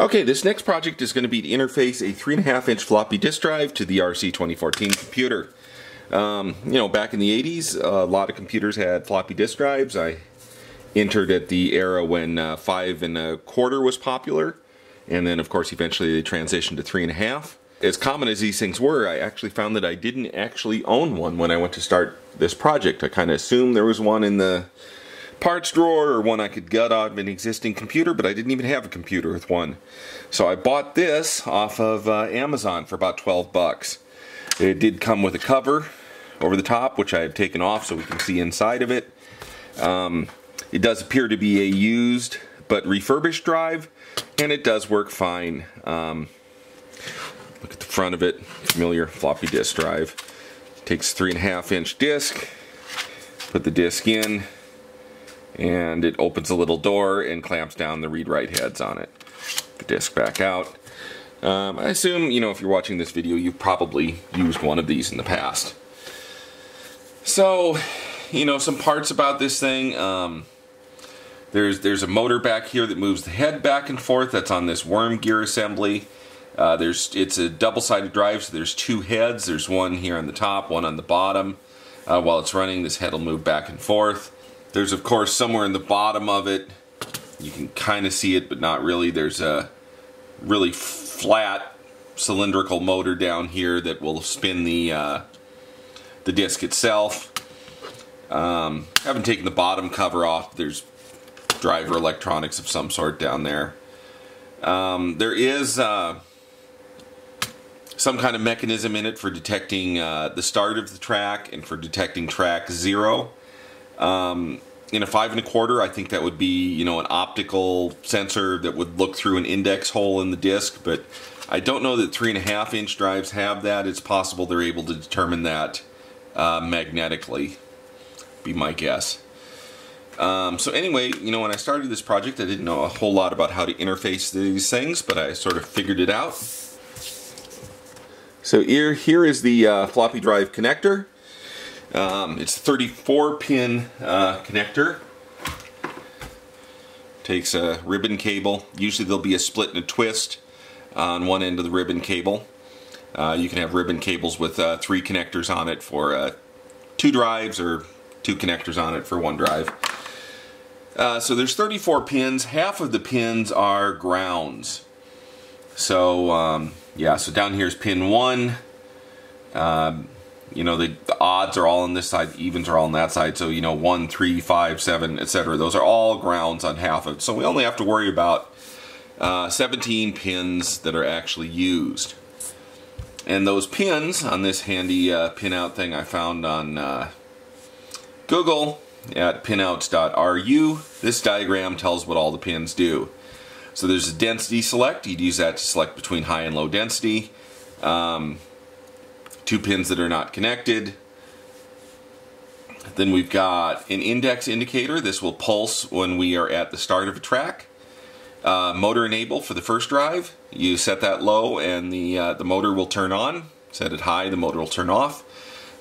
Okay, this next project is going to be to interface a 3.5 inch floppy disk drive to the RC 2014 computer. Um, you know, back in the 80s, a lot of computers had floppy disk drives. I entered at the era when uh, five and a quarter was popular, and then of course eventually they transitioned to three and a half. As common as these things were, I actually found that I didn't actually own one when I went to start this project. I kind of assumed there was one in the parts drawer or one I could gut out of an existing computer, but I didn't even have a computer with one. So I bought this off of uh, Amazon for about 12 bucks. It did come with a cover over the top, which I have taken off so we can see inside of it. Um, it does appear to be a used but refurbished drive, and it does work fine. Um, look at the front of it, familiar floppy disk drive. Takes three and a half inch disc, put the disc in, and it opens a little door and clamps down the read-write heads on it. The disc back out. Um, I assume, you know, if you're watching this video, you've probably used one of these in the past. So, you know, some parts about this thing. Um, there's there's a motor back here that moves the head back and forth. That's on this worm gear assembly. Uh, there's it's a double-sided drive, so there's two heads. There's one here on the top, one on the bottom. Uh, while it's running, this head will move back and forth. There's of course somewhere in the bottom of it, you can kind of see it, but not really. There's a really flat cylindrical motor down here that will spin the uh, the disc itself. Um, haven't taken the bottom cover off. There's driver electronics of some sort down there. Um, there is uh, some kind of mechanism in it for detecting uh, the start of the track and for detecting track zero. Um, in a five and a quarter, I think that would be you know an optical sensor that would look through an index hole in the disc, but I don't know that three and a half inch drives have that. It's possible they're able to determine that uh, magnetically. Be my guess. Um, so anyway, you know, when I started this project, I didn't know a whole lot about how to interface these things, but I sort of figured it out. So here, here is the uh, floppy drive connector. Um, it's 34 pin uh, connector. Takes a ribbon cable. Usually there'll be a split and a twist on one end of the ribbon cable. Uh, you can have ribbon cables with uh, three connectors on it for uh, two drives or two connectors on it for one drive. Uh, so there's 34 pins. Half of the pins are grounds. So um, yeah, so down here is pin one. Um, you know, the, the, odds are all on this side, evens are all on that side. So, you know, 1, 3, 5, 7, etc. Those are all grounds on half of it. So we only have to worry about uh, 17 pins that are actually used. And those pins on this handy uh, pinout thing I found on uh, Google at pinouts.ru, this diagram tells what all the pins do. So there's a density select. You'd use that to select between high and low density. Um, two pins that are not connected. Then we've got an index indicator. This will pulse when we are at the start of a track. Uh, motor enable for the first drive. You set that low and the, uh, the motor will turn on. Set it high, the motor will turn off.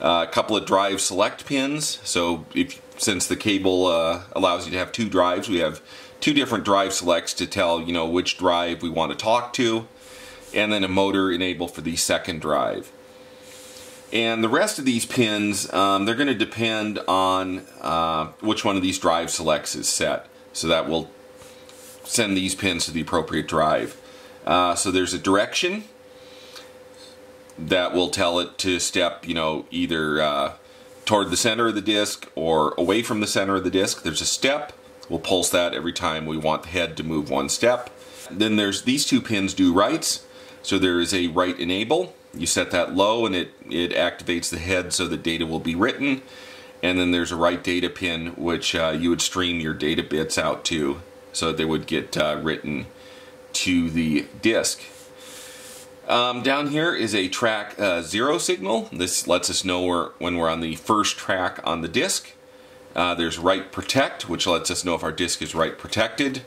Uh, a couple of drive select pins. So if since the cable uh, allows you to have two drives, we have two different drive selects to tell you know which drive we want to talk to. And then a motor enable for the second drive. And the rest of these pins, um, they're going to depend on uh, which one of these drive selects is set. So that will send these pins to the appropriate drive. Uh, so there's a direction that will tell it to step, you know, either uh, toward the center of the disc or away from the center of the disc. There's a step. We'll pulse that every time we want the head to move one step. Then there's these two pins do writes. So there is a write enable you set that low and it, it activates the head so the data will be written. And then there's a write data pin which uh, you would stream your data bits out to so they would get uh, written to the disk. Um, down here is a track uh, zero signal. This lets us know we're, when we're on the first track on the disk. Uh, there's write protect, which lets us know if our disk is write protected.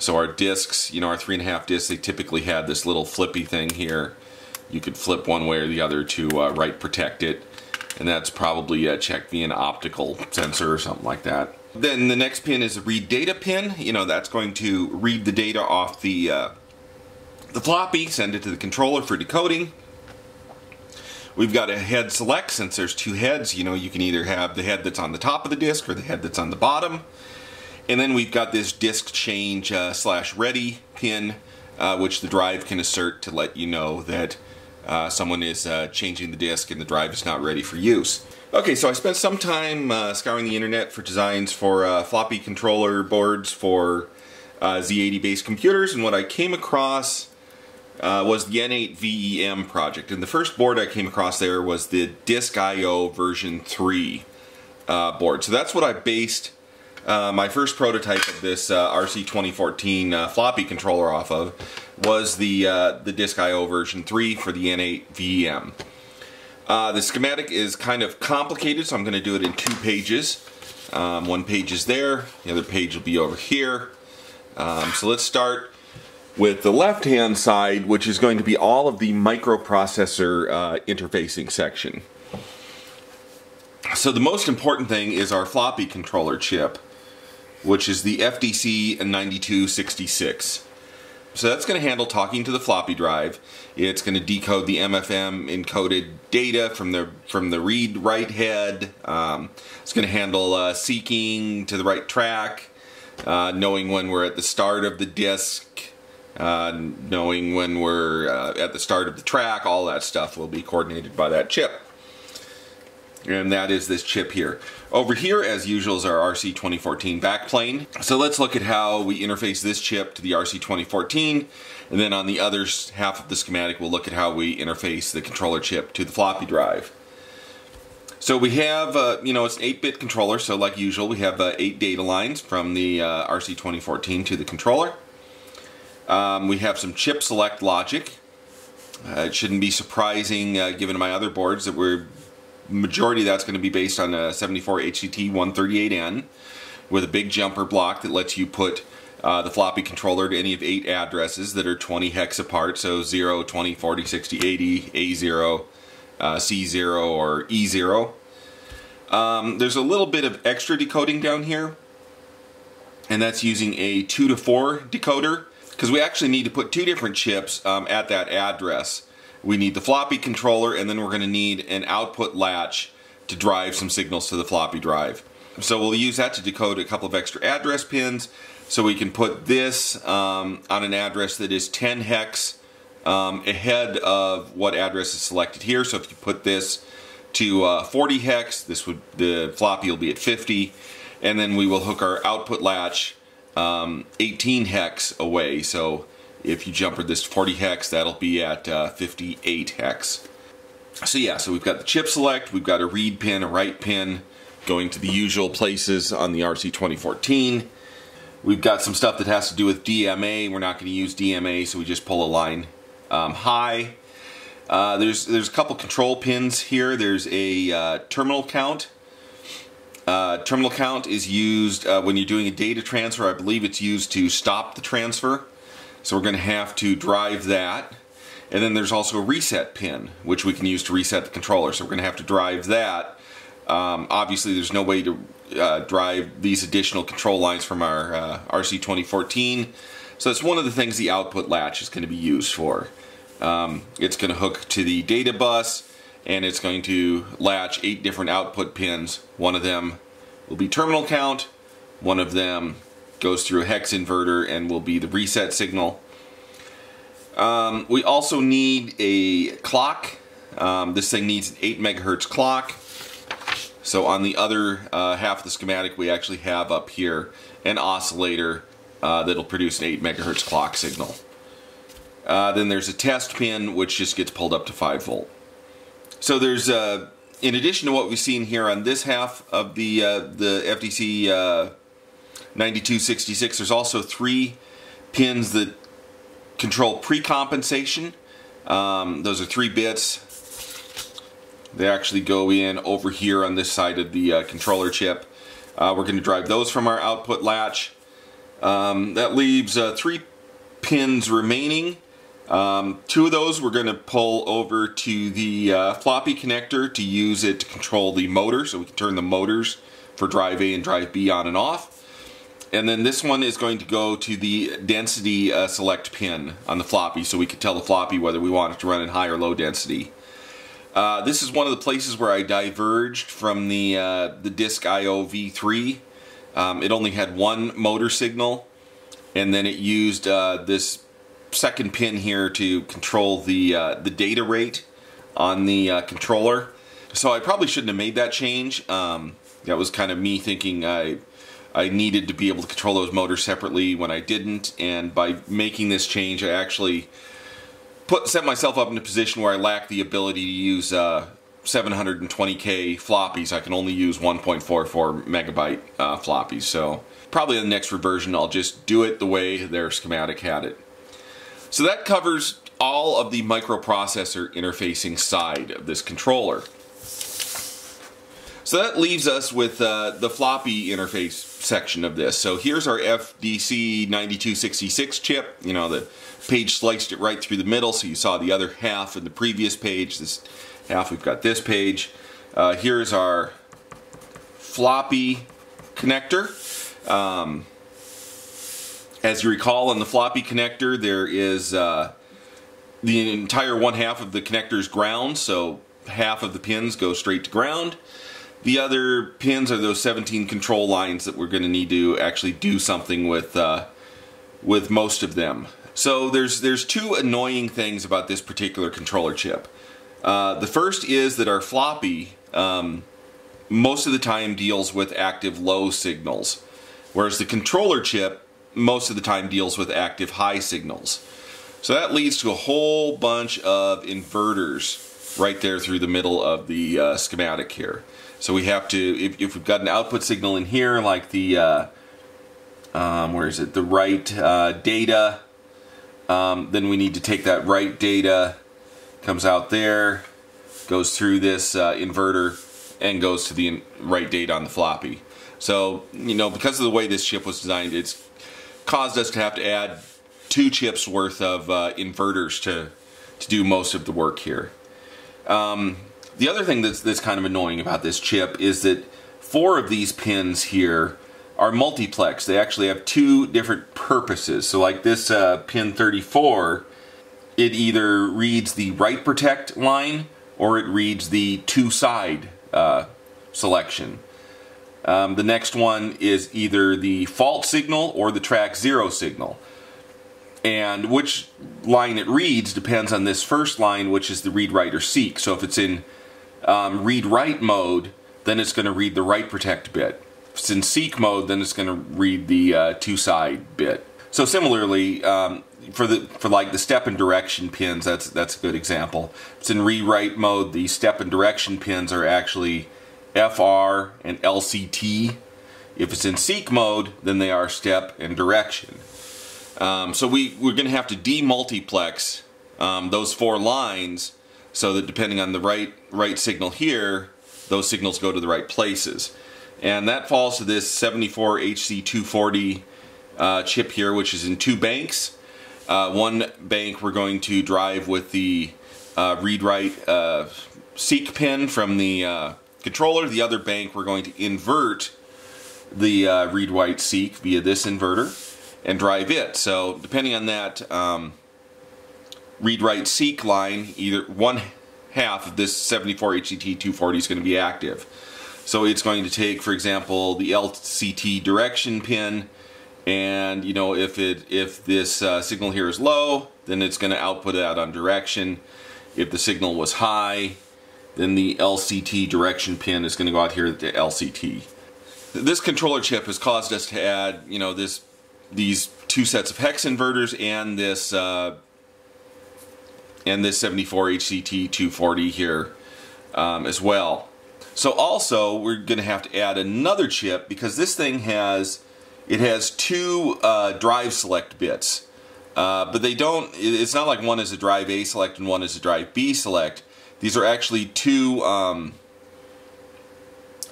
So our disks, you know, our three and a half disks, they typically had this little flippy thing here you could flip one way or the other to uh, write protect it and that's probably uh, checked via an optical sensor or something like that. Then the next pin is a read data pin. You know, that's going to read the data off the, uh, the floppy, send it to the controller for decoding. We've got a head select, since there's two heads, you know, you can either have the head that's on the top of the disk or the head that's on the bottom. And then we've got this disk change uh, slash ready pin, uh, which the drive can assert to let you know that uh, someone is uh, changing the disk and the drive is not ready for use. Okay, so I spent some time uh, scouring the internet for designs for uh, floppy controller boards for Z80 based computers, and what I came across uh, was the N8 VEM project. And the first board I came across there was the Disk IO version 3 uh, board. So that's what I based uh, my first prototype of this uh, RC 2014 uh, floppy controller off of was the, uh, the Disk IO version 3 for the N8 VEM. the schematic is kind of complicated, so I'm going to do it in two pages. Um, one page is there, the other page will be over here. Um, so let's start with the left hand side which is going to be all of the microprocessor uh, interfacing section. So the most important thing is our floppy controller chip which is the FDC 9266. So that's going to handle talking to the floppy drive. It's going to decode the MFM encoded data from the from the read write head. Um, it's going to handle uh, seeking to the right track, uh, knowing when we're at the start of the disk, uh, knowing when we're uh, at the start of the track, all that stuff will be coordinated by that chip. And that is this chip here. Over here, as usual, is our RC 2014 backplane. So let's look at how we interface this chip to the RC 2014. And then on the other half of the schematic, we'll look at how we interface the controller chip to the floppy drive. So we have, uh, you know, it's an 8-bit controller, so like usual, we have uh, 8 data lines from the uh, RC 2014 to the controller. Um, we have some chip select logic. Uh, it shouldn't be surprising, uh, given my other boards, that we're majority of that's going to be based on a 74 HCT 138N with a big jumper block that lets you put uh, the floppy controller to any of eight addresses that are 20 hex apart, so 0, 20, 40, 60, 80, A0, uh, C0, or E0. Um, there's a little bit of extra decoding down here, and that's using a 2 to 4 decoder because we actually need to put two different chips um, at that address. We need the floppy controller and then we're going to need an output latch to drive some signals to the floppy drive. So we'll use that to decode a couple of extra address pins so we can put this um, on an address that is 10 hex um, ahead of what address is selected here. So if you put this to uh, 40 hex, this would the floppy will be at 50 and then we will hook our output latch um, 18 hex away. So if you jumper this 40 hex, that'll be at uh, 58 hex. So yeah, so we've got the chip select, we've got a read pin, a write pin, going to the usual places on the RC 2014. We've got some stuff that has to do with DMA. We're not going to use DMA, so we just pull a line um, high. Uh, there's there's a couple control pins here. There's a uh, terminal count uh, terminal count is used uh, when you're doing a data transfer. I believe it's used to stop the transfer. So we're going to have to drive that. And then there's also a reset pin, which we can use to reset the controller. So we're going to have to drive that. Um, obviously, there's no way to uh, drive these additional control lines from our uh, RC 2014. So that's one of the things the output latch is going to be used for. Um, it's going to hook to the data bus and it's going to latch eight different output pins. One of them will be terminal count, one of them goes through a hex inverter and will be the reset signal. Um, we also need a clock. Um, this thing needs an 8 megahertz clock. So on the other uh, half of the schematic we actually have up here an oscillator uh, that'll produce an 8 megahertz clock signal. Uh, then there's a test pin which just gets pulled up to 5 volt. So there's, uh, in addition to what we've seen here on this half of the uh, the FDC uh, 9266, there's also three pins that control pre-compensation. Um, those are three bits. They actually go in over here on this side of the uh, controller chip. Uh, we're going to drive those from our output latch. Um, that leaves uh, three pins remaining. Um, two of those we're going to pull over to the uh, floppy connector to use it to control the motor so we can turn the motors for drive A and drive B on and off. And then this one is going to go to the density uh, select pin on the floppy so we can tell the floppy whether we want it to run in high or low density. Uh, this is one of the places where I diverged from the, uh, the Disk IO V3. Um, it only had one motor signal and then it used uh, this second pin here to control the, uh, the data rate on the uh, controller. So I probably shouldn't have made that change. Um, that was kind of me thinking I I needed to be able to control those motors separately when I didn't, and by making this change, I actually put set myself up in a position where I lack the ability to use uh, 720k floppies. I can only use 1.44 megabyte uh, floppies. So probably in the next reversion, I'll just do it the way their schematic had it. So that covers all of the microprocessor interfacing side of this controller. So that leaves us with uh, the floppy interface section of this. So here's our FDC 9266 chip. You know, the page sliced it right through the middle, so you saw the other half in the previous page. This half, we've got this page. Uh, here's our floppy connector. Um, as you recall, on the floppy connector, there is uh, the entire one half of the connector is ground, so half of the pins go straight to ground. The other pins are those 17 control lines that we're going to need to actually do something with uh, with most of them. So there's there's two annoying things about this particular controller chip. Uh, the first is that our floppy um, most of the time deals with active low signals, whereas the controller chip most of the time deals with active high signals. So that leads to a whole bunch of inverters right there through the middle of the uh, schematic here. So we have to, if, if, we've got an output signal in here, like the, uh, um, where is it, the write uh, data, um, then we need to take that write data, comes out there, goes through this uh, inverter, and goes to the write data on the floppy. So, you know, because of the way this chip was designed, it's caused us to have to add two chips worth of uh, inverters to, to do most of the work here. Um, the other thing that's, that's kind of annoying about this chip is that four of these pins here are multiplex. They actually have two different purposes. So like this uh, pin 34, it either reads the write protect line or it reads the two side uh, selection. Um, the next one is either the fault signal or the track zero signal. And which line it reads depends on this first line, which is the read, write, or seek. So if it's in um, read-write mode, then it's going to read the write protect bit. If it's in seek mode, then it's going to read the uh, two-side bit. So similarly, um, for the for like the step and direction pins, that's that's a good example. If it's in read-write mode, the step and direction pins are actually FR and LCT. If it's in seek mode, then they are step and direction. Um, so we, we're going to have to demultiplex um, those four lines so that depending on the right right signal here, those signals go to the right places. And that falls to this 74HC240 uh, chip here, which is in two banks. Uh, one bank we're going to drive with the uh, read-write uh, seek pin from the uh, controller. The other bank we're going to invert the uh, read-write seek via this inverter and drive it. So depending on that, um, read write seek line, either one half of this 74 HCT 240 is going to be active. So it's going to take, for example, the LCT direction pin, and you know if it if this uh, signal here is low, then it's going to output that on direction. If the signal was high, then the LCT direction pin is going to go out here to LCT. This controller chip has caused us to add, you know, this these two sets of hex inverters and this uh, and this 74 HCT 240 here um, as well. So also we're going to have to add another chip because this thing has it has two uh, drive select bits. Uh, but they don't, it's not like one is a drive A select and one is a drive B select. These are actually two um,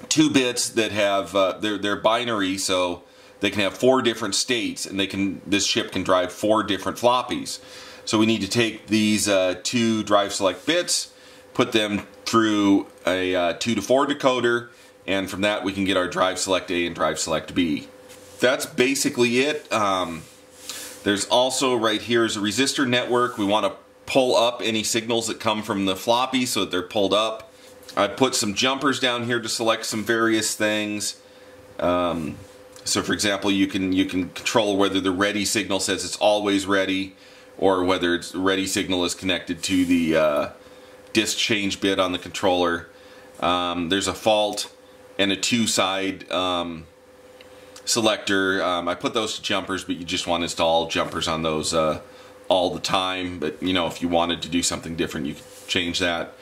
two bits that have, uh, they're, they're binary so they can have four different states and they can, this chip can drive four different floppies. So we need to take these uh, two drive select bits, put them through a uh, 2 to 4 decoder, and from that we can get our drive select A and drive select B. That's basically it. Um, there's also right here is a resistor network. We want to pull up any signals that come from the floppy so that they're pulled up. I put some jumpers down here to select some various things. Um, so for example, you can you can control whether the ready signal says it's always ready or whether its ready signal is connected to the uh, disk change bit on the controller. Um, there's a fault and a two side um, selector. Um, I put those to jumpers, but you just want to install jumpers on those uh, all the time. But you know, if you wanted to do something different, you could change that.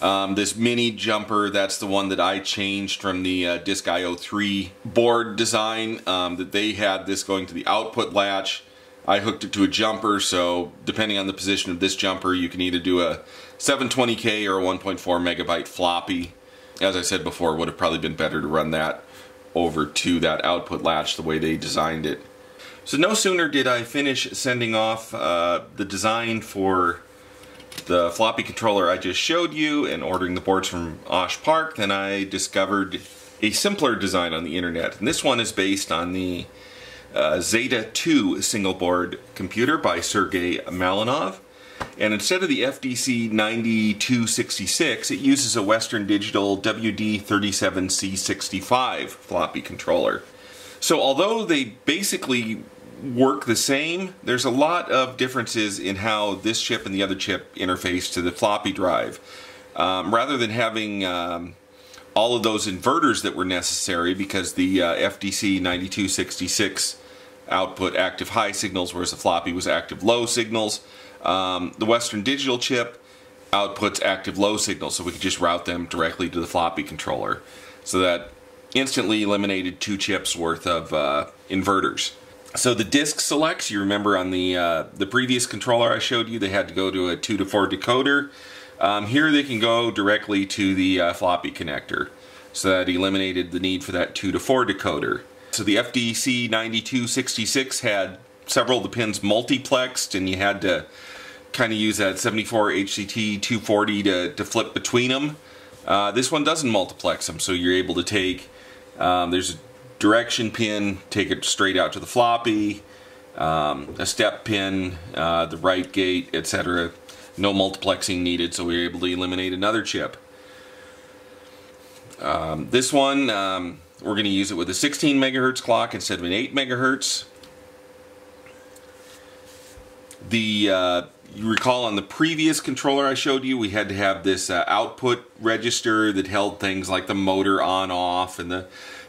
Um, this mini jumper, that's the one that I changed from the uh, Disk IO 3 board design um, that they had this going to the output latch. I hooked it to a jumper, so depending on the position of this jumper, you can either do a 720K or a 1.4 megabyte floppy. As I said before, would have probably been better to run that over to that output latch the way they designed it. So no sooner did I finish sending off uh, the design for the floppy controller I just showed you and ordering the boards from Osh Park, then I discovered a simpler design on the internet. And this one is based on the uh, Zeta 2 single board computer by Sergey Malinov. And instead of the FDC 9266, it uses a Western Digital WD37C65 floppy controller. So although they basically work the same, there's a lot of differences in how this chip and the other chip interface to the floppy drive. Um, rather than having um, all of those inverters that were necessary because the uh, FDC 9266 output active high signals, whereas the floppy was active low signals. Um, the Western Digital chip outputs active low signals, so we could just route them directly to the floppy controller. So that instantly eliminated two chips worth of uh, inverters. So the disk selects, you remember on the uh, the previous controller I showed you, they had to go to a 2 to 4 decoder. Um, here they can go directly to the uh, floppy connector. So that eliminated the need for that 2 to 4 decoder. So the FDC 9266 had several of the pins multiplexed and you had to kind of use that 74 HCT 240 to, to flip between them. Uh, this one doesn't multiplex them, so you're able to take, um, there's a direction pin, take it straight out to the floppy, um, a step pin, uh, the write gate, etc. No multiplexing needed, so we were able to eliminate another chip. Um, this one, um, we're going to use it with a 16 megahertz clock instead of an 8 megahertz. The uh, you recall on the previous controller I showed you, we had to have this uh, output register that held things like the motor on off and the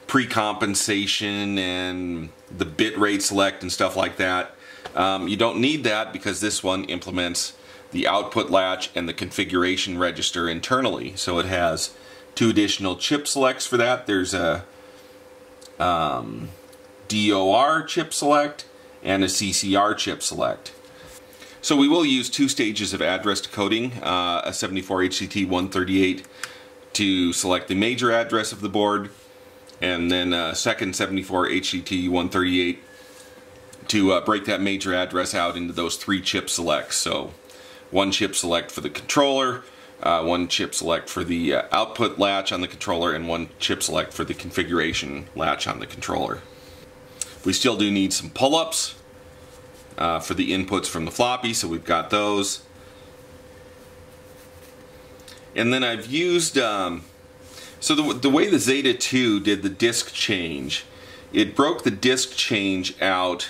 pre-compensation and the bit rate select and stuff like that. Um, you don't need that because this one implements the output latch and the configuration register internally. So it has two additional chip selects for that. There's a um, DOR chip select and a CCR chip select. So we will use two stages of address decoding, uh, a 74HCT138 to select the major address of the board and then a second 74 HCT 138 to uh, break that major address out into those three chip selects. So one chip select for the controller, uh, one chip select for the uh, output latch on the controller, and one chip select for the configuration latch on the controller. We still do need some pull-ups uh, for the inputs from the floppy, so we've got those. And then I've used um, so the, the way the Zeta 2 did the disk change, it broke the disk change out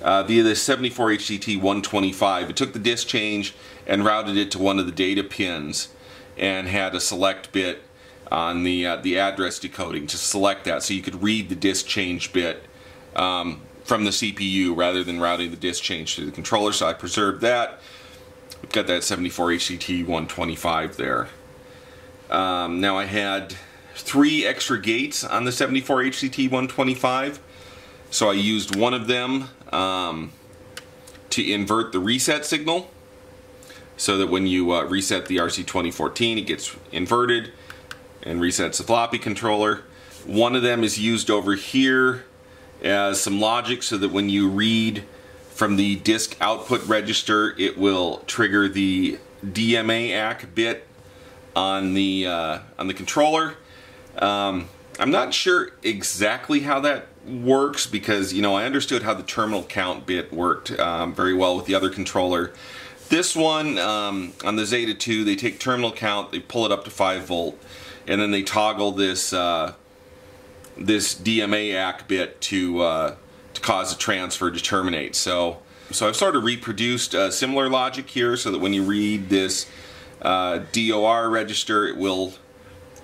uh, via the 74 HCT 125. It took the disk change and routed it to one of the data pins and had a select bit on the uh, the address decoding to select that. So you could read the disk change bit um, from the CPU rather than routing the disk change to the controller. So I preserved that. We've got that 74 HCT 125 there. Um, now I had three extra gates on the 74 HCT 125 so I used one of them um, to invert the reset signal so that when you uh, reset the RC 2014 it gets inverted and resets the floppy controller. One of them is used over here as some logic so that when you read from the disk output register it will trigger the DMA ACK bit on the uh, on the controller Um, I'm not sure exactly how that works because, you know, I understood how the terminal count bit worked um, very well with the other controller. This one, um, on the Zeta 2, they take terminal count, they pull it up to 5 volt, and then they toggle this uh, this DMA ACK bit to uh, to cause a transfer to terminate. So, so I've sort of reproduced uh, similar logic here so that when you read this uh, DOR register, it will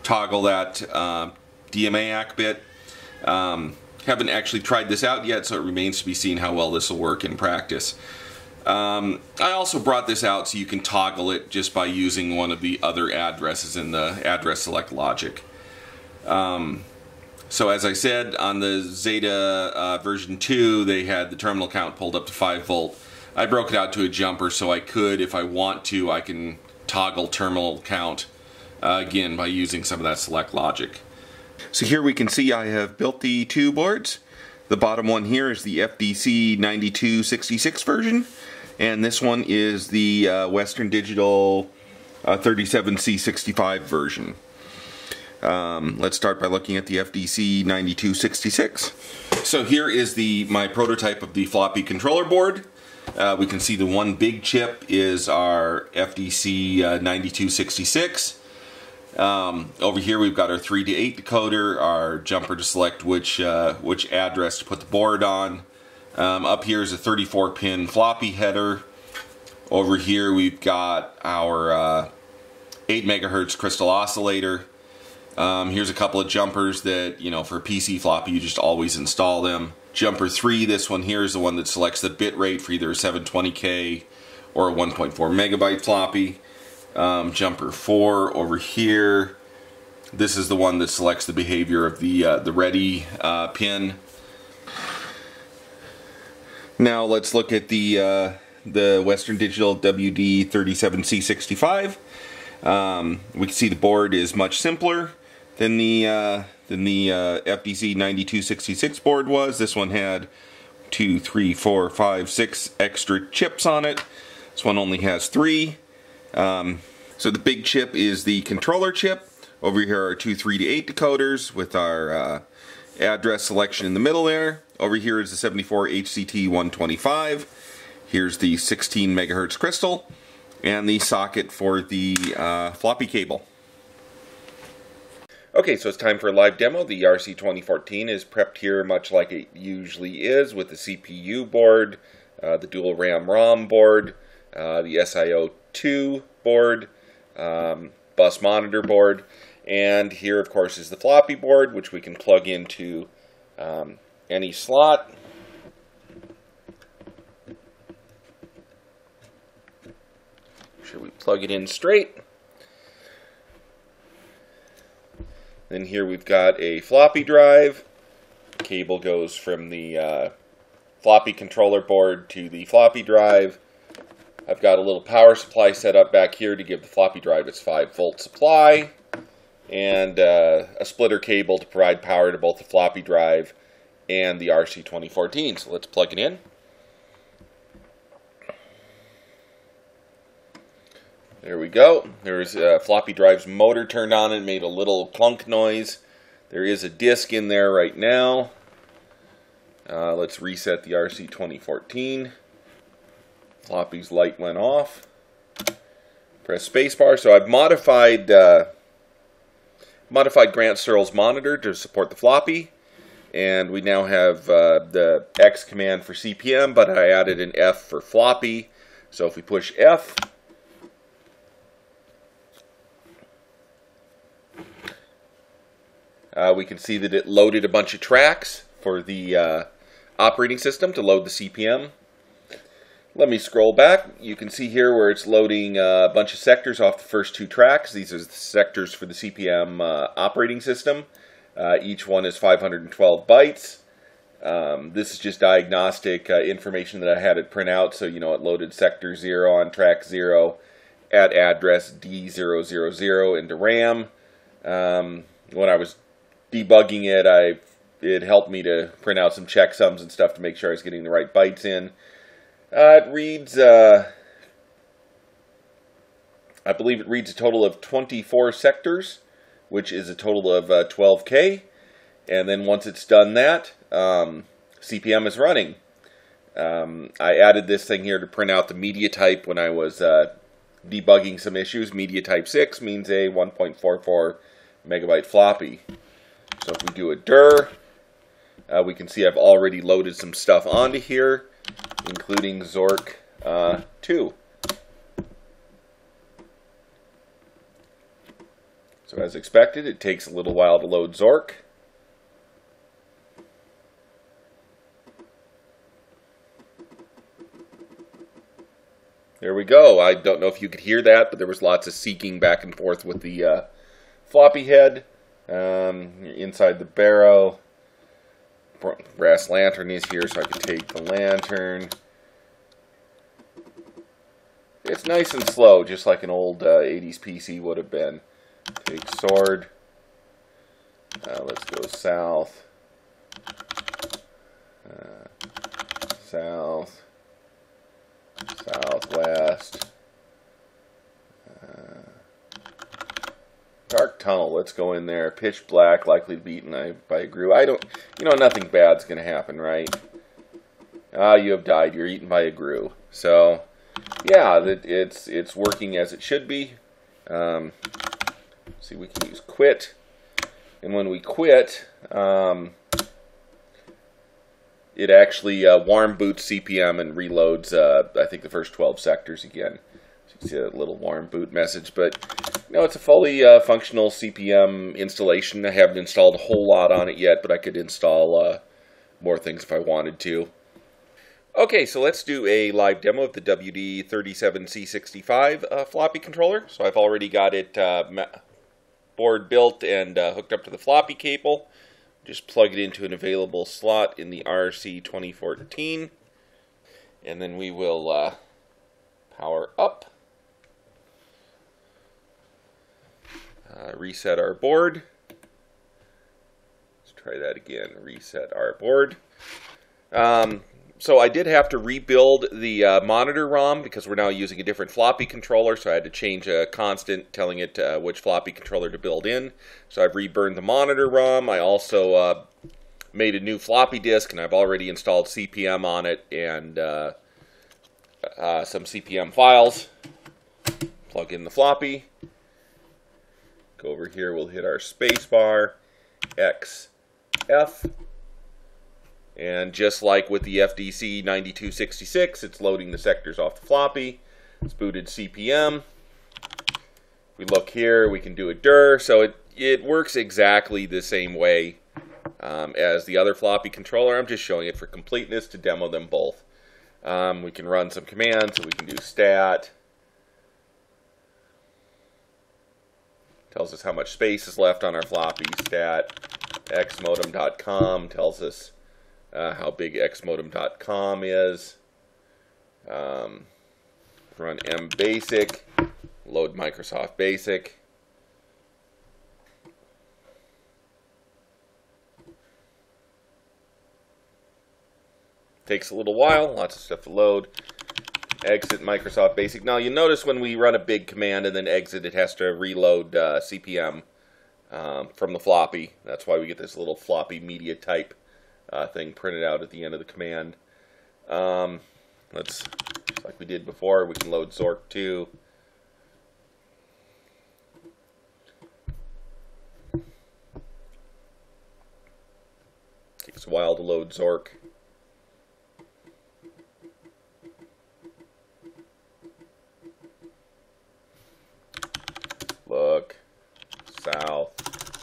toggle that uh, DMA ACK bit. Um, haven't actually tried this out yet, so it remains to be seen how well this will work in practice. Um, I also brought this out so you can toggle it just by using one of the other addresses in the address select logic. Um, so as I said, on the Zeta uh, version 2, they had the terminal count pulled up to 5 volt. I broke it out to a jumper so I could, if I want to, I can toggle terminal count uh, again by using some of that select logic. So here we can see I have built the two boards. The bottom one here is the FDC 9266 version, and this one is the uh, Western Digital uh, 37C65 version. Um, let's start by looking at the FDC 9266. So here is the my prototype of the floppy controller board. Uh, we can see the one big chip is our FDC uh, 9266. Um, over here we've got our 3 to 8 decoder, our jumper to select which, uh, which address to put the board on. Um, up here is a 34 pin floppy header. Over here we've got our uh, 8 megahertz crystal oscillator. Um, here's a couple of jumpers that, you know, for PC floppy, you just always install them. Jumper 3, this one here is the one that selects the bit rate for either a 720K or a 1.4 megabyte floppy. Um, jumper 4 over here, this is the one that selects the behavior of the, uh, the ready uh, pin. Now let's look at the, uh, the Western Digital WD37C65. Um, we can see the board is much simpler than the uh, than the uh, FDC 9266 board was. This one had two, three, four, five, six extra chips on it. This one only has three. Um, so the big chip is the controller chip. Over here are two 3 to 8 decoders with our uh, address selection in the middle there. Over here is the 74 HCT 125. Here's the 16 megahertz crystal and the socket for the uh, floppy cable. Okay, so it's time for a live demo. The RC 2014 is prepped here much like it usually is with the CPU board, uh, the dual RAM ROM board, uh, the SIO2 board, um, bus monitor board, and here of course is the floppy board which we can plug into um, any slot. Should we plug it in straight? Then here we've got a floppy drive. Cable goes from the uh, floppy controller board to the floppy drive. I've got a little power supply set up back here to give the floppy drive its 5 volt supply. And uh, a splitter cable to provide power to both the floppy drive and the RC2014. So let's plug it in. There we go. There's floppy drive's motor turned on and made a little clunk noise. There is a disk in there right now. Uh, let's reset the RC 2014. Floppy's light went off. Press spacebar. So I've modified uh, modified Grant Searle's monitor to support the floppy. And we now have uh, the X command for CPM, but I added an F for floppy. So if we push F, Uh, we can see that it loaded a bunch of tracks for the uh, operating system to load the CPM. Let me scroll back. You can see here where it's loading uh, a bunch of sectors off the first two tracks. These are the sectors for the CPM uh, operating system. Uh, each one is 512 bytes. Um, this is just diagnostic uh, information that I had it print out. So, you know, it loaded sector 0 on track 0 at address D000 into RAM. Um, when I was debugging it, I it helped me to print out some checksums and stuff to make sure I was getting the right bytes in. Uh, it reads, uh, I believe it reads a total of 24 sectors which is a total of uh, 12K. And then once it's done that, um, CP/M is running. Um, I added this thing here to print out the media type when I was uh, debugging some issues. Media type 6 means a 1.44 megabyte floppy. So if we do a dir, uh, we can see I've already loaded some stuff onto here, including Zork uh, 2. So as expected, it takes a little while to load Zork. There we go. I don't know if you could hear that, but there was lots of seeking back and forth with the uh, floppy head um, inside the barrel. Brass lantern is here, so I can take the lantern. It's nice and slow, just like an old uh, 80s PC would have been. Take sword. Uh, let's go south. Uh, south. Southwest. Uh, dark tunnel. Let's go in there. Pitch black, likely to be eaten by a grue. I don't, you know, nothing bad's going to happen, right? Ah, you have died. You're eaten by a grue. So, yeah, it's it's working as it should be. Um, see, we can use quit. And when we quit, um, it actually uh, warm boots CP/M and reloads, uh, I think, the first 12 sectors again. So you can see a little warm boot message. But, you know, it's a fully uh, functional CP/M installation. I haven't installed a whole lot on it yet, but I could install uh, more things if I wanted to. Okay, so let's do a live demo of the WD37C65 uh, floppy controller. So I've already got it uh, board built and hooked up to the floppy cable. Just plug it into an available slot in the RC 2014. And then we will uh, power up. Uh, reset our board. Let's try that again. Reset our board. Um, so I did have to rebuild the uh, monitor ROM because we're now using a different floppy controller. So I had to change a constant telling it uh, which floppy controller to build in. So I've reburned the monitor ROM. I also uh, made a new floppy disk and I've already installed CP/M on it and uh, uh, some CP/M files. Plug in the floppy. Go over here, we'll hit our spacebar, X, F. And just like with the FDC 9266, it's loading the sectors off the floppy. It's booted CP/M. We look here, we can do a dir. So it, it works exactly the same way um, as the other floppy controller. I'm just showing it for completeness to demo them both. Um, we can run some commands, so we can do stat. Tells us how much space is left on our floppy. Stat xmodem.com tells us uh, how big xmodem.com is. Um, run mbasic, load Microsoft Basic. Takes a little while, lots of stuff to load. Exit Microsoft Basic. Now you notice when we run a big command and then exit, it has to reload uh, CP/M um, from the floppy. That's why we get this little floppy media type uh, thing printed out at the end of the command. Um, let's, like we did before, we can load Zork 2. Takes a while to load Zork. Look, south.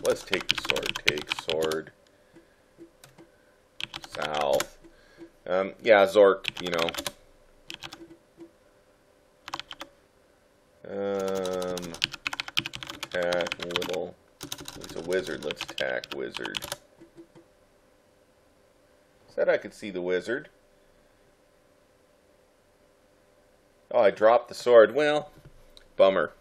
Let's take the sword. Take sword south. Um, yeah, Zork, you know. Um, attack little. He's a wizard. Let's attack wizard. Said I could see the wizard. Oh, I dropped the sword. Well, bummer.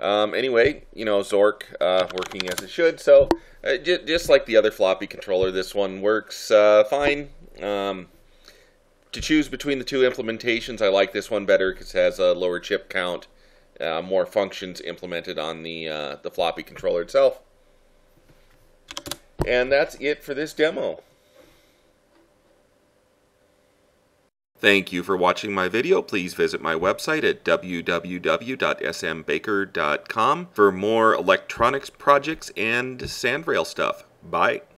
Um, anyway, you know, Zork uh, working as it should. So, uh, just like the other floppy controller, this one works uh, fine. Um, to choose between the two implementations, I like this one better because it has a lower chip count, uh, more functions implemented on the uh, the floppy controller itself. And that's it for this demo. Thank you for watching my video. Please visit my website at www.smbaker.com for more electronics projects and sandrail stuff. Bye.